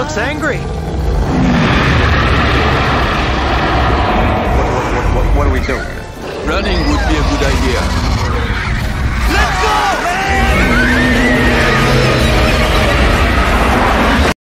looks angry. What, what, what, what, what we do? Running would be a good idea.